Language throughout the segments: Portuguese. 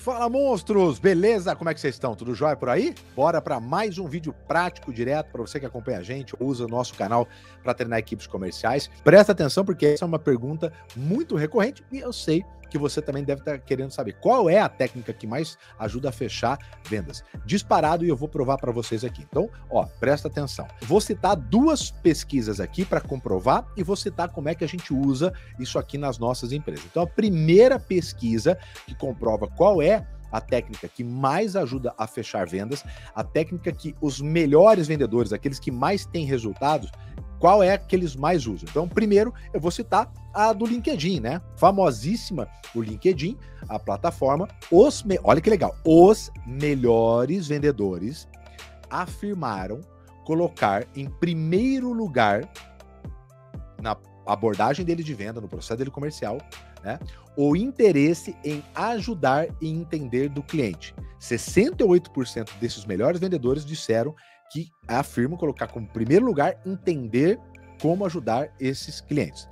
Fala monstros, beleza? Como é que vocês estão? Tudo jóia por aí? Bora para mais um vídeo prático direto para você que acompanha a gente, usa o nosso canal para treinar equipes comerciais. Presta atenção porque essa é uma pergunta muito recorrente e eu sei que você também deve estar querendo saber qual é a técnica que mais ajuda a fechar vendas. Disparado e eu vou provar para vocês aqui. Então, ó, presta atenção. Vou citar duas pesquisas aqui para comprovar e vou citar como é que a gente usa isso aqui nas nossas empresas. Então, a primeira pesquisa que comprova qual é a técnica que mais ajuda a fechar vendas, a técnica que os melhores vendedores, aqueles que mais têm resultados, qual é que eles mais usam. Então, primeiro, eu vou citar a do LinkedIn, né? Famosíssima o LinkedIn, a plataforma. Os. Olha que legal. Os melhores vendedores afirmaram colocar em primeiro lugar na abordagem dele de venda, no processo dele comercial, né? O interesse em ajudar e entender do cliente. 68% desses melhores vendedores disseram que afirmam colocar como primeiro lugar entender como ajudar esses clientes.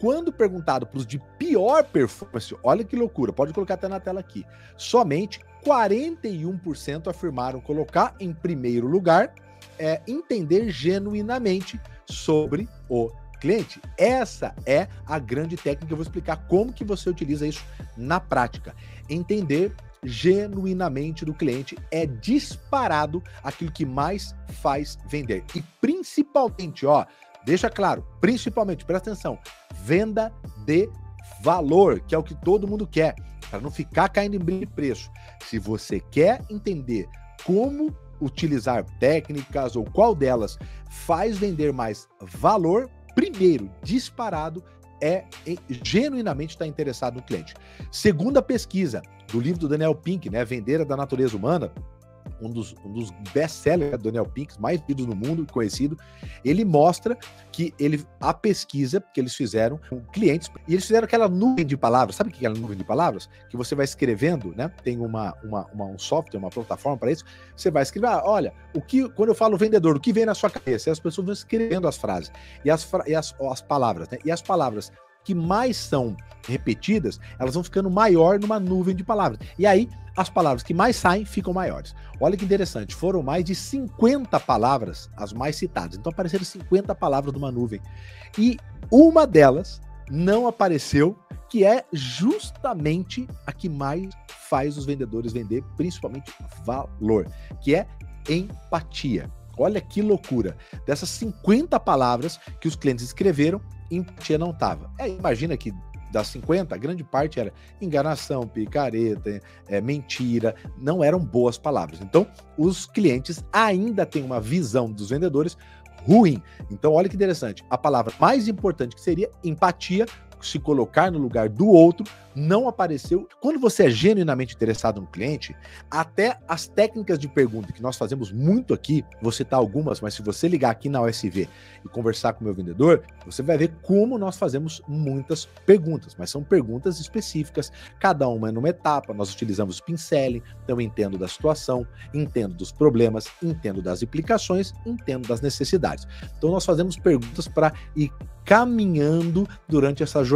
Quando perguntado para os de pior performance, olha que loucura, pode colocar até na tela aqui. Somente 41% afirmaram colocar em primeiro lugar é, entender genuinamente sobre o cliente. Essa é a grande técnica. Eu vou explicar como que você utiliza isso na prática. Entender genuinamente do cliente é disparado aquilo que mais faz vender. E principalmente, ó, deixa claro, principalmente, presta atenção, venda de valor, que é o que todo mundo quer, para não ficar caindo em de preço. Se você quer entender como utilizar técnicas ou qual delas faz vender mais valor, primeiro, disparado, é genuinamente estar tá interessado no cliente. Segunda pesquisa do livro do Daniel Pink, né, Vendeira da Natureza Humana, um dos, um dos best-sellers do Daniel Pink, mais lidos no mundo, conhecido, ele mostra que ele a pesquisa que eles fizeram com clientes, e eles fizeram aquela nuvem de palavras, sabe o que é aquela nuvem de palavras? Que você vai escrevendo, né? Tem uma, uma, uma um software, uma plataforma para isso, você vai escrever, ah, olha, o que, quando eu falo vendedor, o que vem na sua cabeça? E as pessoas vão escrevendo as frases, e as, e as, as palavras, né? E as palavras que mais são repetidas, elas vão ficando maior numa nuvem de palavras. E aí, as palavras que mais saem ficam maiores. Olha que interessante, foram mais de 50 palavras as mais citadas. Então apareceram 50 palavras numa nuvem. E uma delas não apareceu, que é justamente a que mais faz os vendedores vender, principalmente valor, que é empatia. Olha que loucura. Dessas 50 palavras que os clientes escreveram, empatia não estava. É, imagina que das 50, a grande parte era enganação, picareta, é, mentira, não eram boas palavras. Então, os clientes ainda têm uma visão dos vendedores ruim. Então, olha que interessante. A palavra mais importante que seria empatia, se colocar no lugar do outro, não apareceu. Quando você é genuinamente interessado no cliente, até as técnicas de pergunta que nós fazemos muito aqui, vou citar algumas, mas se você ligar aqui na OSV e conversar com o meu vendedor, você vai ver como nós fazemos muitas perguntas, mas são perguntas específicas, cada uma é numa etapa, nós utilizamos o pinceling, então entendo da situação, entendo dos problemas, entendo das implicações, entendo das necessidades. Então nós fazemos perguntas para ir caminhando durante essa jornada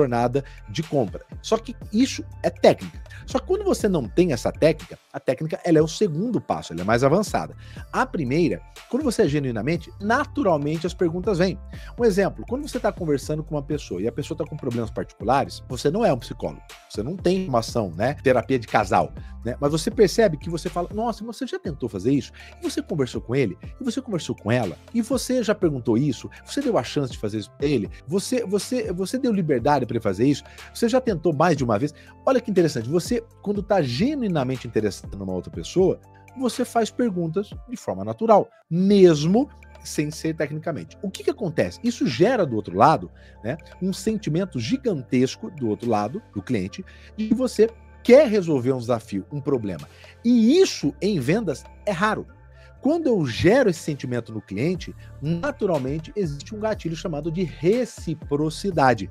de compra. Só que isso é técnica. Só que quando você não tem essa técnica, a técnica ela é o segundo passo, ela é mais avançada. A primeira, quando você é genuinamente, naturalmente as perguntas vêm. Um exemplo, quando você está conversando com uma pessoa e a pessoa está com problemas particulares, você não é um psicólogo, você não tem formação, né? Terapia de casal, né? Mas você percebe que você fala, nossa, você já tentou fazer isso? E você conversou com ele? E você conversou com ela? E você já perguntou isso? Você deu a chance de fazer isso para ele? Você, você, você deu liberdade para ele fazer isso? Você já tentou mais de uma vez? Olha que interessante, você, quando está genuinamente interessado numa outra pessoa, você faz perguntas de forma natural, mesmo sem ser tecnicamente. O que, que acontece? Isso gera do outro lado né, um sentimento gigantesco do outro lado, do cliente, de que você quer resolver um desafio, um problema. E isso em vendas é raro. Quando eu gero esse sentimento no cliente, naturalmente existe um gatilho chamado de reciprocidade.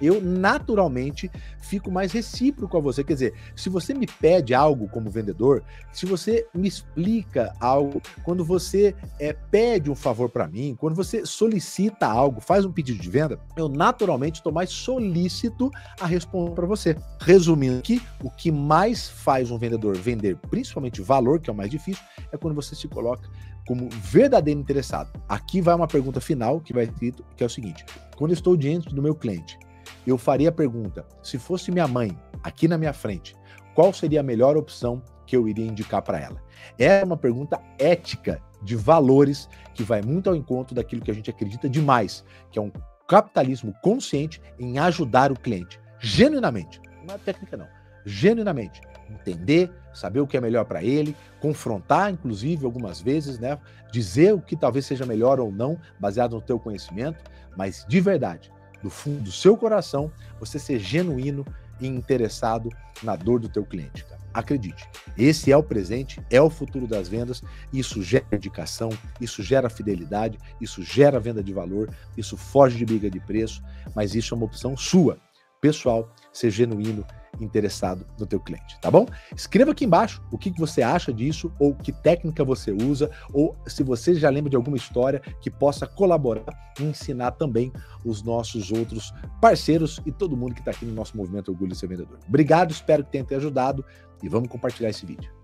Eu naturalmente fico mais recíproco a você. Quer dizer, se você me pede algo como vendedor, se você me explica algo, quando você é, pede um favor para mim, quando você solicita algo, faz um pedido de venda, eu naturalmente estou mais solícito a responder para você. Resumindo aqui, o que mais faz um vendedor vender, principalmente valor, que é o mais difícil, é quando você se coloca como verdadeiro interessado. Aqui vai uma pergunta final que vai escrito, que é o seguinte: quando eu estou diante do meu cliente, eu faria a pergunta: se fosse minha mãe aqui na minha frente, qual seria a melhor opção que eu iria indicar para ela? É uma pergunta ética de valores que vai muito ao encontro daquilo que a gente acredita demais, que é um capitalismo consciente em ajudar o cliente, genuinamente. Não é técnica não, genuinamente entender, saber o que é melhor para ele, confrontar, inclusive, algumas vezes, né? Dizer o que talvez seja melhor ou não, baseado no teu conhecimento, mas de verdade, do fundo do seu coração, você ser genuíno e interessado na dor do teu cliente, cara. Acredite, esse é o presente, é o futuro das vendas, isso gera indicação, isso gera fidelidade, isso gera venda de valor, isso foge de briga de preço, mas isso é uma opção sua, pessoal, ser genuíno interessado no teu cliente, tá bom? Escreva aqui embaixo o que você acha disso, ou que técnica você usa, ou se você já lembra de alguma história que possa colaborar e ensinar também os nossos outros parceiros e todo mundo que está aqui no nosso movimento Orgulho de Ser Vendedor. Obrigado, espero que tenha te ajudado e vamos compartilhar esse vídeo.